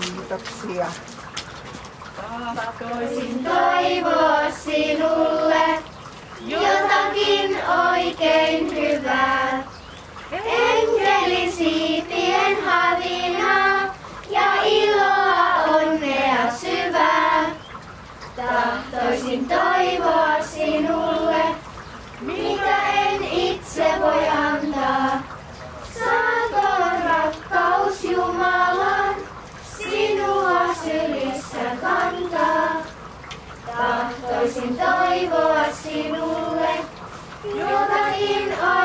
Kiitoksia. Tahtoisin toivoa sinulle jotakin oikein Tahtoisin toivoa sinulle, mitä en itse voi antaa. Saakoon rakkaus Jumalan sinua sylissä kantaa. Tahtoisin toivoa sinulle jotakin oikein